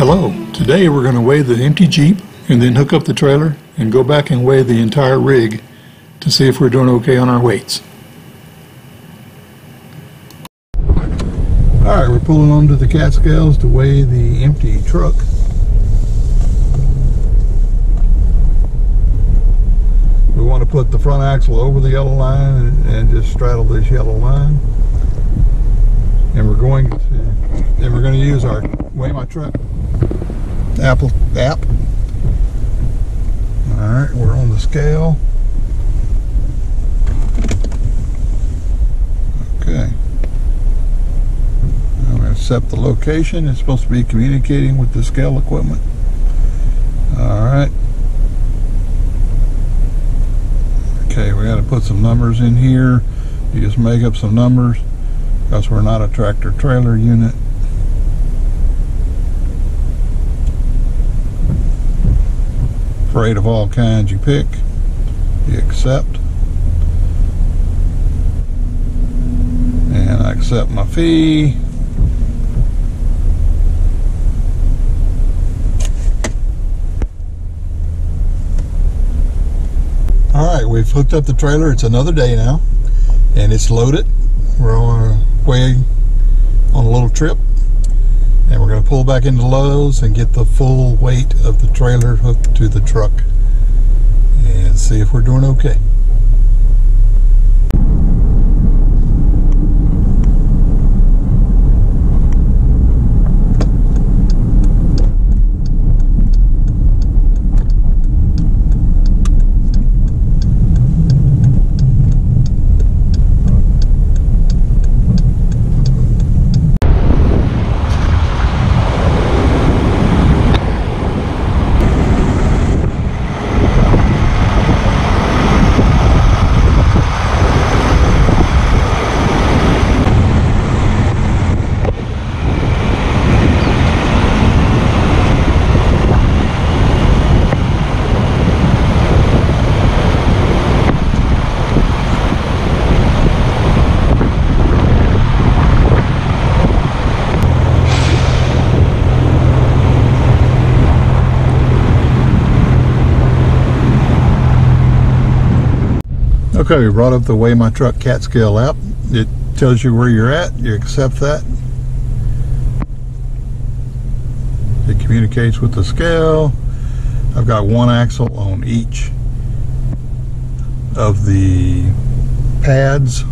Hello, today we're going to weigh the empty Jeep and then hook up the trailer and go back and weigh the entire rig to see if we're doing okay on our weights. Alright, we're pulling onto the CAT scales to weigh the empty truck. We want to put the front axle over the yellow line and, and just straddle this yellow line. And we're going to, then we're going to use our My Truck Apple app. Alright, we're on the scale. Okay. I'm going to set the location. It's supposed to be communicating with the scale equipment. Alright. Okay, we got to put some numbers in here. You just make up some numbers because we're not a tractor trailer unit. Freight of all kinds you pick, you accept. And I accept my fee. All right, we've hooked up the trailer. It's another day now, and it's loaded. We're on our way on a little trip, and we're going to pull back into Love's and get the full weight of the trailer hooked to the truck and see if we're doing okay. Okay, we brought up the Weigh My Truck CAT scale app. It tells you where you're at. You accept that. It communicates with the scale. I've got one axle on each of the pads.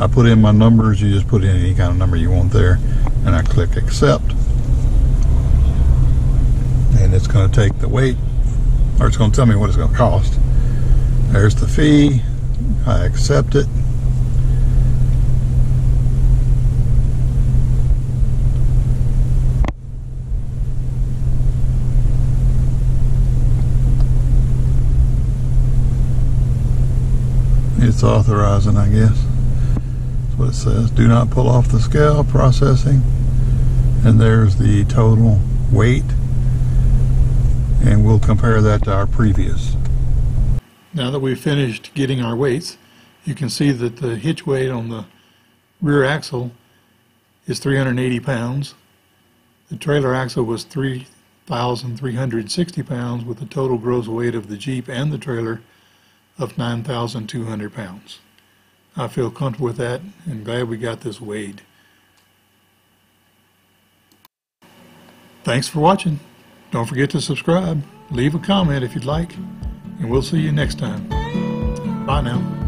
I put in my numbers. You just put in any kind of number you want there. And I click accept. And it's going to take the weight, or it's going to tell me what it's going to cost. There's the fee. I accept it. It's authorizing, I guess. That's what it says. Do not pull off the scale, processing. And there's the total weight. And we'll compare that to our previous. Now that we've finished getting our weights, you can see that the hitch weight on the rear axle is 380 pounds. The trailer axle was 3,360 pounds with the total gross weight of the Jeep and the trailer of 9,200 pounds. I feel comfortable with that and glad we got this weighed. Thanks for watching. Don't forget to subscribe. Leave a comment if you'd like and we'll see you next time. Bye now.